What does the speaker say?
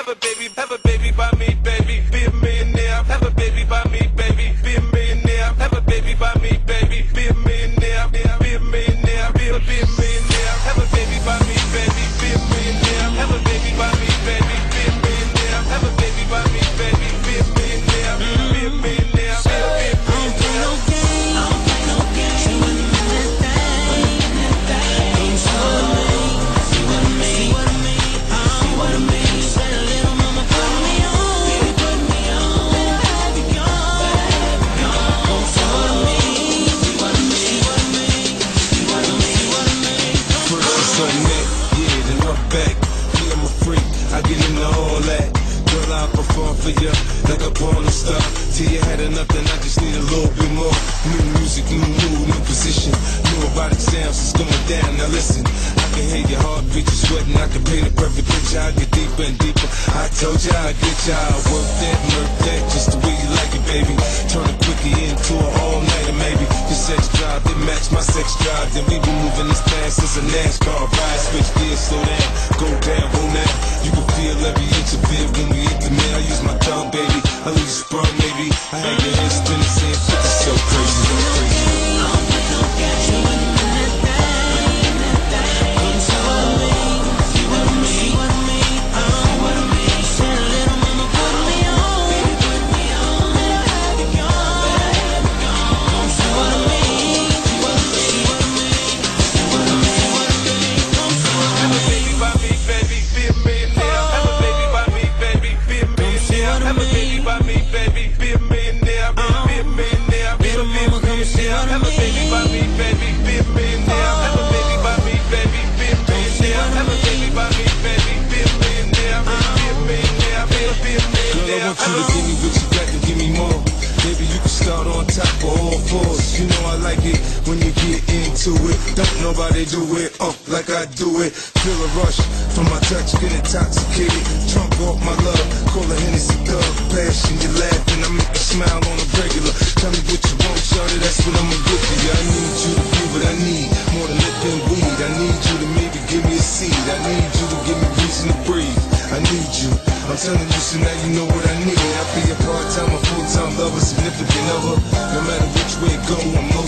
Have a baby, have a baby by me, Neck, yeah, then up back. Yeah, I'm a freak, I get into all that. Girl, I perform for you like a porn star. Till you had enough, then I just need a little bit more. New music, new mood, new position. New erotic sounds, it's going down. Now listen, I can hear your heartbeat, you sweating. I can paint a perfect picture. I get deeper and deeper. I told you I get you. I work that, murk that, just the way you like it, baby. Turn a quickie into an all-nighter, maybe. Your sex drive, they match my sex drive. Then we be moving this fast as a NASCAR ride. Switch gears, slow down, go down, go now. You can feel every inch of it when we intimate. I use my tongue, baby. I leave sprung, maybe. I had your spinning, saying, "It's so crazy." I like it when you get into it. Don't nobody do it up like I do it. Feel a rush from my touch, get intoxicated. Drunk off my love, call a Hennessy thug. Passion, you laughing, I make you smile on a regular. Tell me what you want, shorty, that's what I'ma give you. I need you to be what I need, more than lip and weed. I need you to maybe give me a seed. I need you to give me reason to breathe. I need you. I'm telling you, so now you know what I need. I be a part-time or full-time lover, significant other. No matter which way it go, I'm no